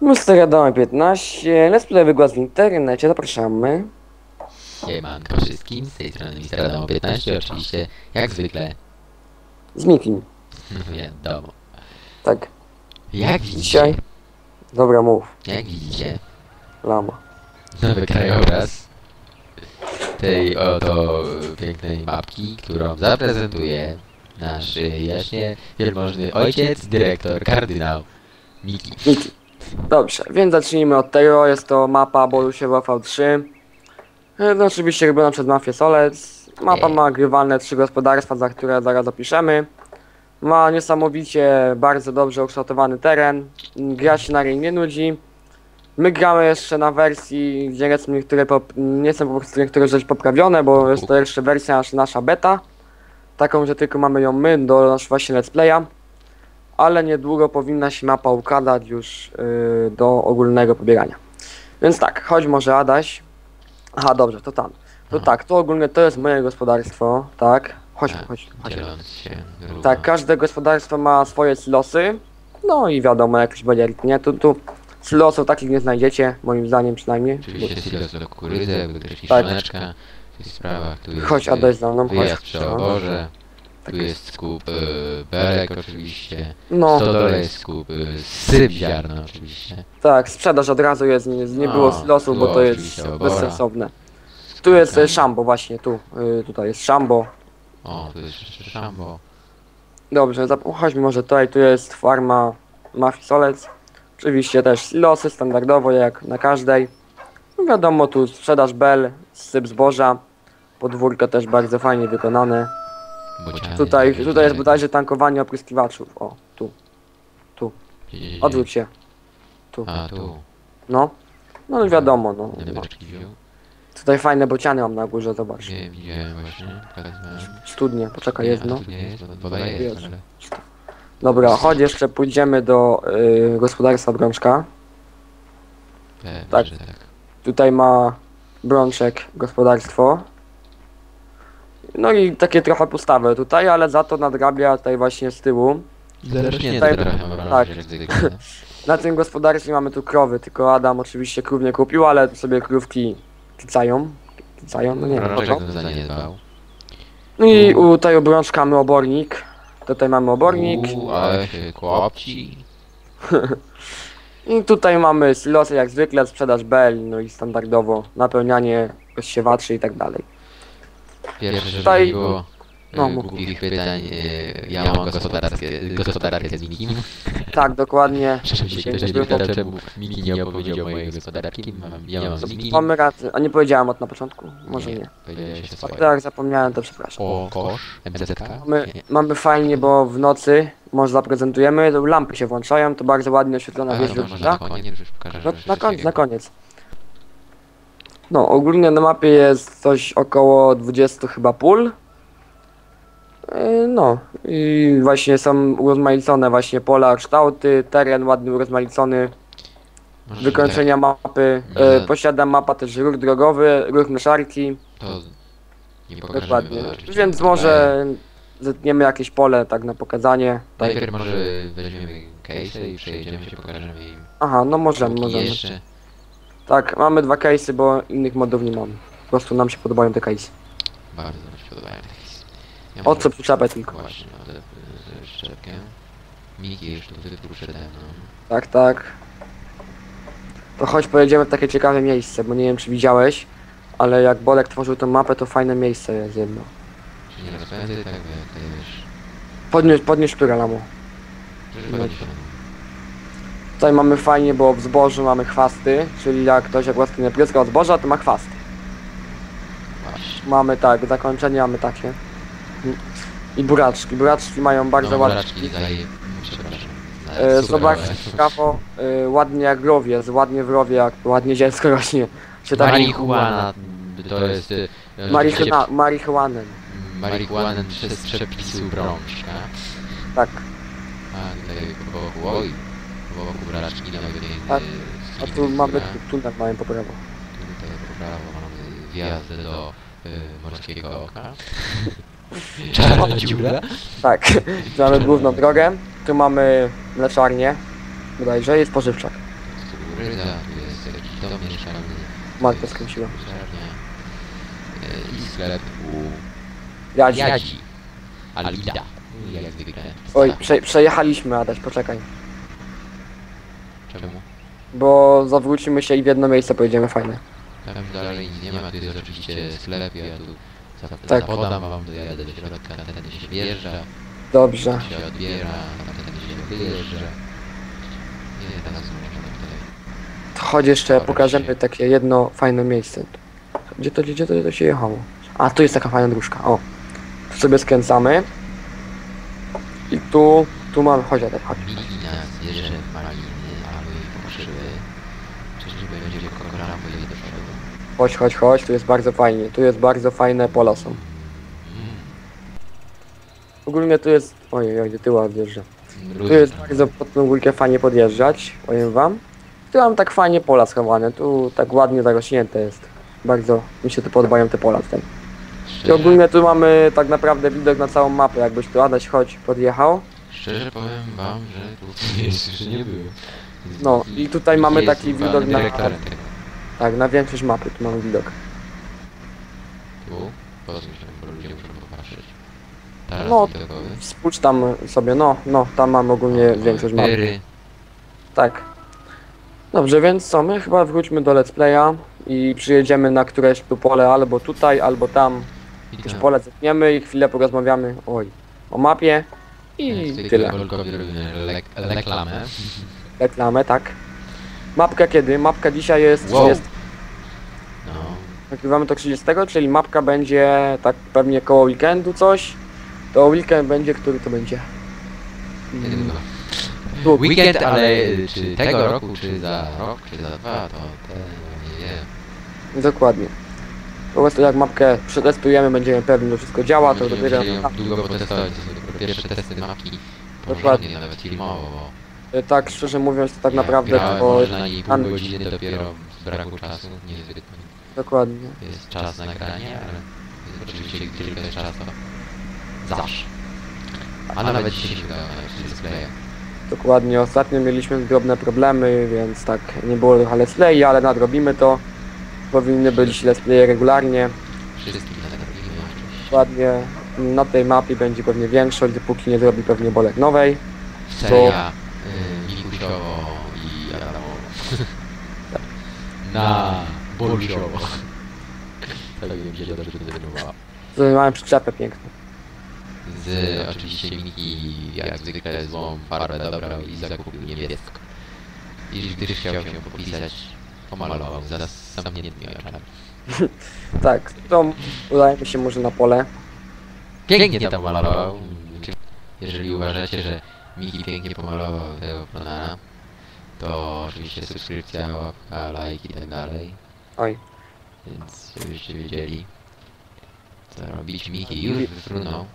Mustera Doma 15, Let's Play wygład w internecie, zapraszamy. Siemanko wszystkim, z tej strony Mr. Adamo 15, oczywiście jak zwykle, Z Mikim, wiadomo. tak. Jak widzicie, Dzisiaj. Dobra, mów, jak widzicie, lama. nowy krajobraz tej oto pięknej mapki, którą zaprezentuje nasz jaśnie wielmożny ojciec, dyrektor, kardynał Miki. Miki. Dobrze, więc zacznijmy od tego, jest to mapa Bolusiewa V3. E, No oczywiście robiona przez Mafię Solec. Mapa ma grywalne trzy gospodarstwa, za które zaraz opiszemy. Ma niesamowicie bardzo dobrze ukształtowany teren. Gra się na niej nie nudzi. My gramy jeszcze na wersji, gdzie jest niektóre nie są po prostu niektóre rzeczy poprawione, bo jest to jeszcze wersja nasza beta. Taką, że tylko mamy ją my do naszego właśnie let's playa. Ale niedługo powinna się mapa układać już yy, do ogólnego pobierania. Więc tak, chodź może Adaś. Aha, dobrze, to tam. To Aha. tak, to ogólnie to jest moje gospodarstwo, tak? Chodź, Tak, chodź, chodź. Tak, każde gospodarstwo ma swoje silosy. No i wiadomo, jakiś bajerik, nie? Tu, tu silosów takich nie znajdziecie, moim zdaniem przynajmniej. Oczywiście silos do kukurydzy, jakby też Tak. w tych sprawach. Tu jest Chodź, Adaś za mną, chodź. przy oborze. Tak Tu jest. jest skup y, belek oczywiście. No, stodole jest skup y, syp ziarna oczywiście. tak, sprzedaż od razu jest, nie, nie No, było silosów, bo to jest oczywiście obora. bezsensowne. Tu jest e, szambo właśnie, tu, y, tutaj jest szambo. O, tu jest jeszcze szambo. Dobrze, zap- chodźmy może tutaj, tu jest farma Mafii Solec. Oczywiście też silosy standardowo jak na każdej. No wiadomo, tu sprzedaż bel, syp zboża. Podwórko też bardzo fajnie wykonane. Bociany. Tutaj, tutaj jest bodajże tankowanie opryskiwaczów. O, tu, Gdzie- odwróć się. A, tu. No. No i wiadomo, no. No. Tutaj fajne bociany mam na górze, zobacz. Gdzie widziałem właśnie. Studnie, poczekaj, Nie, jest a no. tu nie jest, bo woda Jest. jest, ale... Dobra, chodź jeszcze pójdziemy do y, gospodarstwa Brączka. Pewnie, Tak. że tak. Tutaj ma Brączek gospodarstwo. No i takie trochę pustawe tutaj, ale za to nadrabia tutaj właśnie z tyłu. Zarośnie Tutaj- tak. Na tym gospodarstwie mamy tu krowy, tylko Adam oczywiście krów nie kupił, ale tu sobie krówki kicają. Kicają, no nie wiem po co. No i u, tutaj u Brączka mamy obornik. Tutaj mamy obornik. Uuu, ale się kłopci. I tutaj mamy silosy jak zwykle, sprzedaż bel, no i standardowo napełnianie rozsiewaczy i tak dalej. Pierwsze, żeby Tutaj- było no, no, mów. głupich pytań, e, ja mam gospodarkę, gospodarkę z Mikim. Tak, dokładnie. Żeby się ktoś nie Było. pytał, czemu Miki nie opowiedział mojej gospodarki. Mam, ja mam z Mikim. Mamy rację. A nie powiedziałem od na początku? Może nie. Powiedziałeś A swoje. tak, zapomniałem, to przepraszam. O, kosz, MZK? Mamy, Nie. mamy fajnie, bo w nocy, może zaprezentujemy, to lampy się włączają, to bardzo ładnie oświetlona A, wieś może wygląda. na koniec już pokażę, No, że na koniec, na koniec. No, ogólnie na mapie jest coś około 20 chyba pól. Yy, No, i właśnie są urozmaicone właśnie pola, kształty, teren ładny urozmaicony, Może wykończenia mapy. Nie. Yy, posiada mapa też ruch drogowy, ruch myszarki. tak, To nie pokażemy, Dokładnie. Więc może zetniemy jakieś pole tak na pokazanie. Tak. Najpierw może weźmiemy case i przejedziemy się, pokażemy im. Aha, no możemy, możemy. jeszcze. Tak, mamy dwa case'y, bo innych modów nie mamy. Po prostu nam się podobają te case'y. Bardzo mi się podobają te case. Ja O może- co przyczepę tylko. Właśnie, tę szczepkę. Miki już tu wyprół przede mną. Tak, tak. To chodź pojedziemy w takie ciekawe miejsce, bo nie wiem czy widziałeś, ale jak Bolek tworzył tę mapę, to fajne miejsce jest jedno. Czy nie rozpędzę tak, bo wiesz... Podnieś, podnieś chyba się... Tutaj mamy fajnie, bo w zbożu mamy chwasty, czyli jak ktoś jak łaski nie pryska od zboża, to ma. Właśnie. Mamy tak, zakończenie mamy takie. I buraczki. Buraczki mają bardzo no, ładne. buraczki daje... Przepraszam. E, Super, ale- ciekawo, e, ładnie jak rowie, ładnie w rowie, jak ładnie dziecko rośnie. Się tak Marihuana to jest... e, Marihuana, marihuanem. Marihuana przez przepisu Brączka. Tak. A tutaj boku, oj, po boku buraczki nawet Tak. piękny A tu mamy tunel mają po prawo. Tutaj po prawo mamy wjazd do y, morskiego oka. Czarna dziura. Tak. Tu mamy główną drogę. Tu mamy mleczarnię. Bodajże jest pożywczak. kukurydza, tu jest jakiś dom mieszkalny, Markę skręciła. e, i sklep u Jadzi. Jadzi. Alida. Jak zwykle. Oj, przejechaliśmy, Adaś, poczekaj. Czemu? Bo zawrócimy się i w jedno miejsce pojedziemy fajne. Tam dalej nic nie ma, tu jest oczywiście sklep, ja tu za- Tak. zapodam wam, do środka, tędy się wjeżdża, Dobrze. się odbiera, tędy się wyjeżdża. Nie, teraz można tutaj. To chodź jeszcze, Dobra, pokażemy się- takie jedno fajne miejsce. Gdzie to, gdzie to, gdzie to się jechało? A, tu jest taka fajna dróżka, o. Tu sobie skręcamy. I tu, tu mamy, chodź chodź. Zwierzę, pokrzywy. Do? Chodź, chodź, chodź, tu jest bardzo fajnie. Tu jest bardzo fajne pola są. Mm. Ogólnie tu jest, ojej, oj, tyła odjeżdża. Tu jest bardzo pod tą górkę fajnie podjeżdżać, powiem wam. Tu mam tak fajnie pola schowane, tu tak ładnie zarośnięte jest. Bardzo mi się tu podobają te pola tutaj. I ogólnie tu mamy tak naprawdę widok na całą mapę, jakbyś tu Adaś chodź podjechał. szczerze powiem wam, że tu jeszcze nie było. No i tutaj mamy Jest taki widok na, dyrektorem tego. tak, na większość mapy, tu mamy widok. Tu, pozwól, bo ludzie muszą popatrzeć. Teraz No. widokowy. Spójrz tam sobie, no, no, tam mamy ogólnie większość mapy. Pyry. Tak. Dobrze, więc co, my chyba wróćmy do let's playa i przyjedziemy na któreś tu pole, albo tutaj, albo tam. I Jakieś tam. pole zetniemy i chwilę porozmawiamy, oj, o mapie i tyle. Robimy reklamę. Reklamę, tak. Mapka kiedy? Mapka dzisiaj jest Wow. 30. No. Nagrywamy to 30, czyli mapka będzie tak pewnie koło weekendu coś. To weekend będzie, który to będzie? Mm, Niedługo. tu, Weekend, ale czy tego roku, czy za rok, czy za dwa, to ten nie wiem. Dokładnie. Po prostu jak mapkę przetestujemy, będziemy pewni, że wszystko działa, to Będziemy dopiero... ją długo potestować, to są dopiero pierwsze testy mapki. Dokładnie. Porządnie, nawet filmowo, bo Tak, szczerze mówiąc, to tak ja naprawdę grałem to... na niej pół godziny dopiero z braku czasu, niezwykle. Dokładnie. Jest czas na granie, ale oczywiście gdy tylko jest czas, to zawsze. A nawet dzisiaj się displaya. Dokładnie. Ostatnio mieliśmy drobne problemy, więc tak, nie było let's play, ale nadrobimy to. Powinny być let's play regularnie. Wszystkim nadrobimy oczywiście. Dokładnie. Na tej mapie będzie pewnie większość, dopóki nie zrobi pewnie bolek nowej. Seria y, Mikusiowo i Adamowo. Na Bolusiowo. Tak bym się dobrze zdecydowała. Tutaj mamy przyczepę piękną. Z oczywiście Miki jak zwykle złą farbę dobrał i zakupił niebieską. I gdyż chciał się popisać, pomalował za zamkniętymi oczami. Tak, to udajemy się może na pole. Pięknie tam malował. Jeżeli uważacie, że Miki pięknie pomalował tego Pronara, to oczywiście subskrypcja, łapka, like i tak dalej. Oj, Więc żebyście wiedzieli, co robić. Miki już wyfrunął.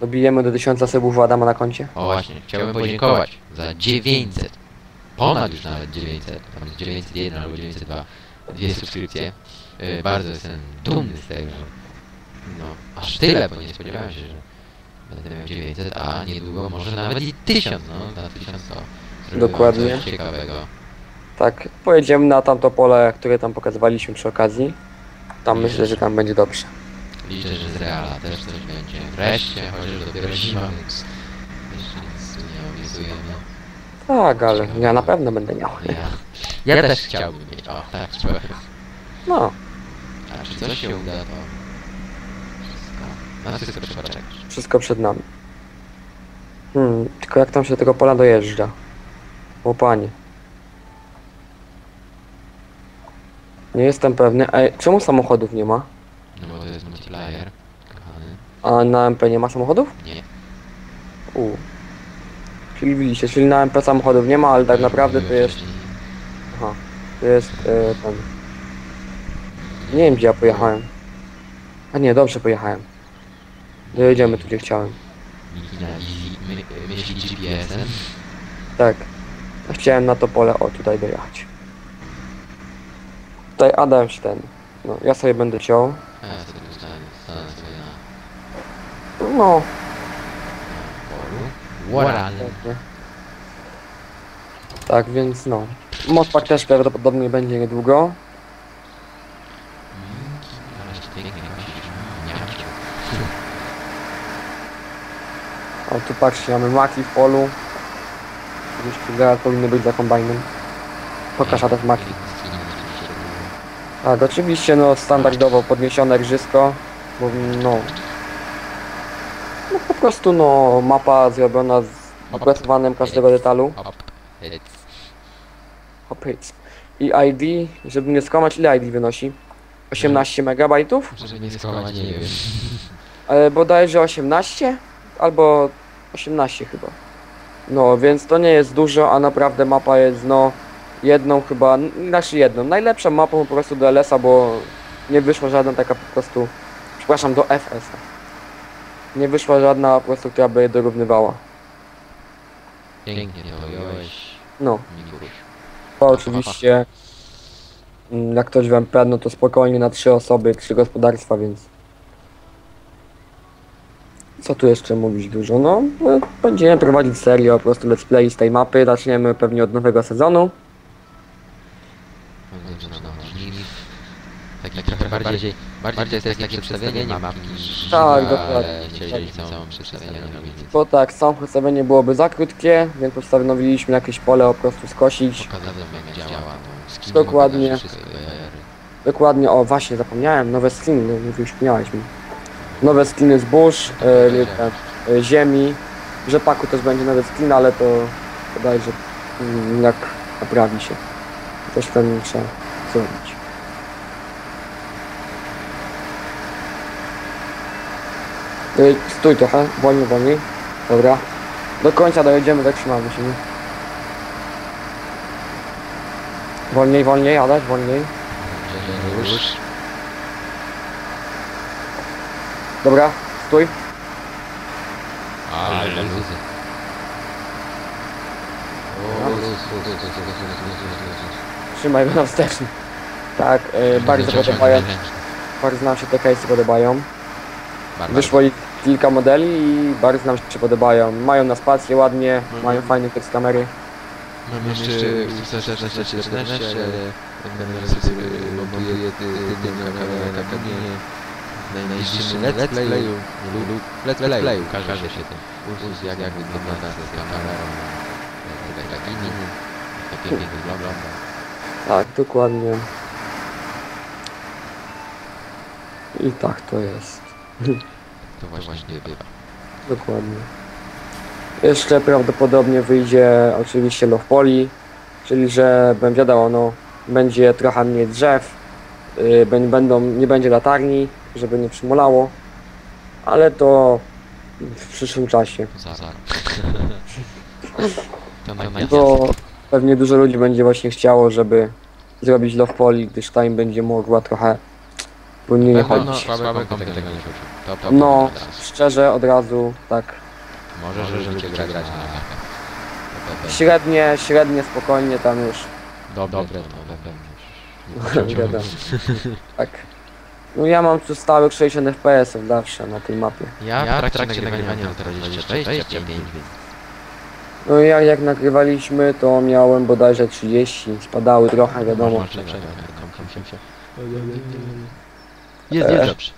dobijemy do 1000 sebów Adama na koncie. O właśnie, chciałbym podziękować za 900, ponad już nawet 900, tam jest 901 albo 902, dwie subskrypcje. Yy, bardzo jestem dumny z tego, że no, aż tyle, bo nie spodziewałem się, że będę miał 900, a niedługo może nawet i 1000, no, na 1000 to Dokładnie. coś ciekawego. Tak, pojedziemy na tamto pole, które tam pokazywaliśmy przy okazji. Tam myślę, że tam będzie dobrze. Liczę, że z Reala też coś będzie. Wreszcie, chociaż dopiero zima, więc jeszcze nic tu nie obiecujemy. Tak, ale ja na pewno będę miał. Ja, ja też chciałbym mieć, o tak ci powiem. No, A czy coś się uda, to wszystko. Na wszystko trzeba czekać. Wszystko przed nami. Hmm, tylko jak tam się do tego pola dojeżdża? O panie. Nie jestem pewny. Ej, czemu samochodów nie ma? No bo to jest multiplayer, kochany. A na MP nie ma samochodów? Nie. U. Czyli widzicie, czyli na MP samochodów nie ma, ale tak naprawdę to jest. Aha. To jest e, ten. Nie wiem gdzie ja pojechałem. A nie, dobrze pojechałem. Dojedziemy tu gdzie chciałem. Na my, myśli GPS-em. Tak. Chciałem na to pole, o tutaj dojechać. Tutaj Adam się ten. No, ja sobie będę ciął. A ja sobie na No, pewnie. Tak, więc no. Modpack też prawdopodobnie będzie niedługo. Ale się pięknie nosisz. Miamciu. O, tu patrzcie, mamy maki w polu. Gdzieś tu zaraz powinny być za kombajnem. Pokaż też maki. Tak, oczywiście, no standardowo podniesione rżysko, bo no... No po prostu, no, mapa zrobiona z opracowaniem każdego detalu. Hopyc. I ID, żeby nie skłamać, ile ID wynosi? 18 megabajtów? Żeby nie skłamać, nie wiem. Ale bodajże 18? Albo 18 chyba. No, więc to nie jest dużo, a naprawdę mapa jest, no, jedną chyba, znaczy jedną, najlepszą mapą po prostu do LS-a, bo nie wyszła żadna taka po prostu, przepraszam, do FS-a. Nie wyszła żadna po prostu, która by je dorównywała. Pięknie to No, to oczywiście, mm, jak ktoś w MP, no to spokojnie na trzy osoby, trzy gospodarstwa, więc... Co tu jeszcze mówić dużo? No, no, będziemy prowadzić serię po prostu let's play z tej mapy. Zaczniemy pewnie od nowego sezonu. Taki trochę bardziej, bardziej to jest takie przedstawienie mapki niż... Tak, dokładnie. Chcieli całą przedstawienie robić. Bo tak, samo ustawienie byłoby za krótkie, więc postanowiliśmy jakieś pole po prostu skosić. Pokazałem jak działa, no, Dokładnie. Dokładnie, o właśnie, zapomniałem, nowe skiny, nie wyśmiałeś mi. Nowe skiny zbóż, e, wiem, e, ziemi. Rzepaku też będzie nowy skin, ale to bodajże mm, jak naprawi się. Coś tam trzeba zrobić. Ej, Stój trochę, wolniej, wolniej. Dobra. Do końca dojedziemy, zatrzymamy się, nie? Wolniej, wolniej, Adaś, wolniej. Już... Dobra, stój. Ale luzy. O, luz, luz, luz, luz, luz, luz, luz, luz. Trzymaj go na wsteczny. Tak, e, bardzo Zaciągnę podobają, bardzo nam się te case'y podobają. Bardzo. Wyszło ich kilka modeli i bardzo nam się podobają. Mają na spację ładnie, mają fajny tekst kamery. Mam jeszcze chcę 16 14, ale będę sobie ląduje tym na kabinie w najbliższym let's playu. lub let's playu. Ukaże się ten puls jak, jak wygląda z kamerą w kabinie jak pięknie wygląda Tak, dokładnie. I tak to jest. to właśnie bywa. Dokładnie. Jeszcze prawdopodobnie wyjdzie oczywiście Love Poly, czyli że będzie wiadomo, no, będzie trochę mniej drzew, będą, nie będzie latarni, żeby nie przymulało, ale to w przyszłym czasie. za za to Bo pewnie dużo ludzi będzie właśnie chciało, żeby zrobić Love Poly, gdyż tam będzie mogła trochę płynnie chodzić. tego nie czuł to, to No, szczerze od razu, tak. Może, że lubicie grać na pewnie. Średnie, średnie, spokojnie tam już. Dobre, dobre, no. Wiadomo. Tak. No ja mam tu stałych 60 fps zawsze na tej mapie. Ja w trakcie nagrywania mam teraz 25, więc No i jak, jak nagrywaliśmy, to miałem bodajże 30, spadały trochę, wiadomo. Lepszego, kom- kom- się. Jest, E. jest dobrze.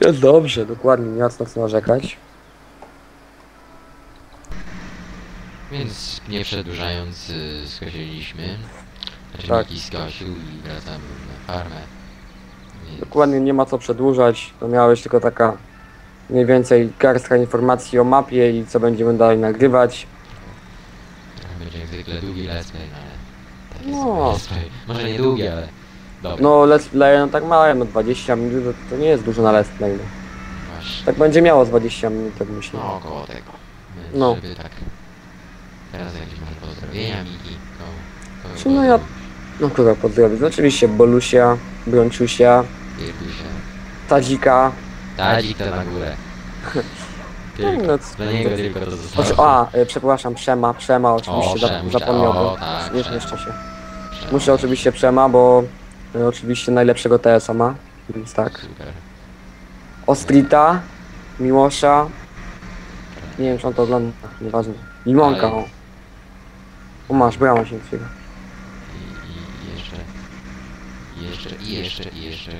Jest dobrze, dokładnie, nie ma co narzekać. Więc nie przedłużając, y. Znaczy Tak. Skosił i wracamy na farmę. Więc Dokładnie nie ma co przedłużać, to miała być tylko taka mniej więcej garstka informacji o mapie i co będziemy dalej nagrywać. będzie jak zwykle długi let's play, no ale... Tak No. let's play. Może nie długi, ale... Dobra, No let's play, no tak małe, no 20 minut, to, to nie jest dużo na let's play. No. właśnie. Tak będzie miało z 20 minut, tak myślę. No, około tego. Więc No. żeby tak... Teraz jakieś może pozdrowienia Miki, koło... koło Czy no ja- No kogo pozdrowić? No, oczywiście Bolusia, Pierdusia. Tadzika. Tadzik to na górę. Tylko. No, c- Dla niego tylko to zostało. A, e, przepraszam, Przema, Przema oczywiście, O, zapomniałbym. o, tak, Nie Przema. zmieszczę się. Muszę oczywiście Przema, bo e, oczywiście najlepszego TS-a ma, więc tak. Super. Ostrita, Miłosza, nie wiem czy on to ogląda, nieważne. Limonka, o. O masz, brama się otwiera. I jeszcze, i jeszcze, i jeszcze,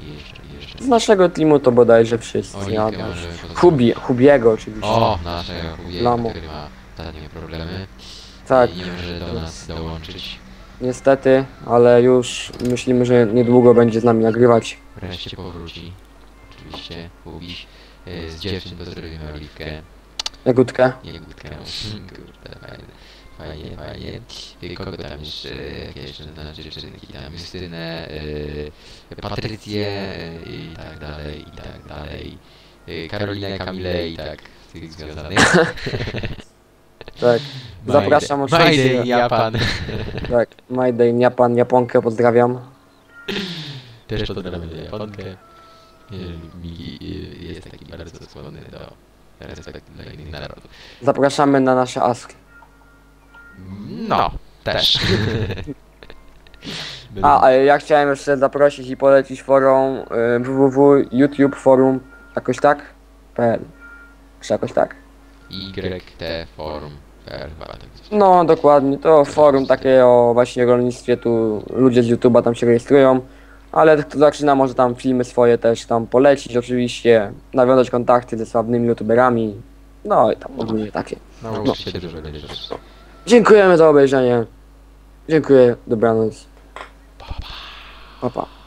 i jeszcze, i jeszcze. Z naszego teamu to bodajże wszyscy. Ja, Oliwkę może. Hubi, Hubiego oczywiście. O, naszego Hubiego, Lamo. który ma ostatnio problemy. Tak, I nie może do nas dołączyć. niestety, ale już myślimy, że niedługo będzie z nami nagrywać. Wreszcie powróci. Oczywiście, Hubiś. Y, Z dziewczyn pozdrowimy Oliwkę. Jagódkę. Jagódkę. Kurde, fajnie. Fajnie, fajnie. Kogo tam jeszcze? Jakie jeszcze na dziewczynki? Tam Justynę, y, Patrycję y, i tak dalej, i tak dalej. Y, Karolinę, Kamilę i tak tych związanych. Tak, Zapraszam oczywiście. Majdę, Japan. tak. Mayday, Japan, Japonkę pozdrawiam. Też pozdrawiam Japonkę. Migi jest taki bardzo skłonny do respektu dla innych narodów. Zapraszamy na nasze aski. No, też. A, a ja chciałem jeszcze zaprosić i polecić forum y, www.youtube.forum jakoś tak? PL. Czy jakoś tak? YT Forum. Chyba tak. No dokładnie, to forum takie o właśnie rolnictwie, tu ludzie z YouTube'a tam się rejestrują, ale kto zaczyna może tam filmy swoje też tam polecić oczywiście, nawiązać kontakty ze sławnymi YouTuberami, no i tam ogólnie takie. Nauczyć się dużo rzeczy. Dziękujemy za obejrzenie. Dziękuję, dobranoc. Pa, pa.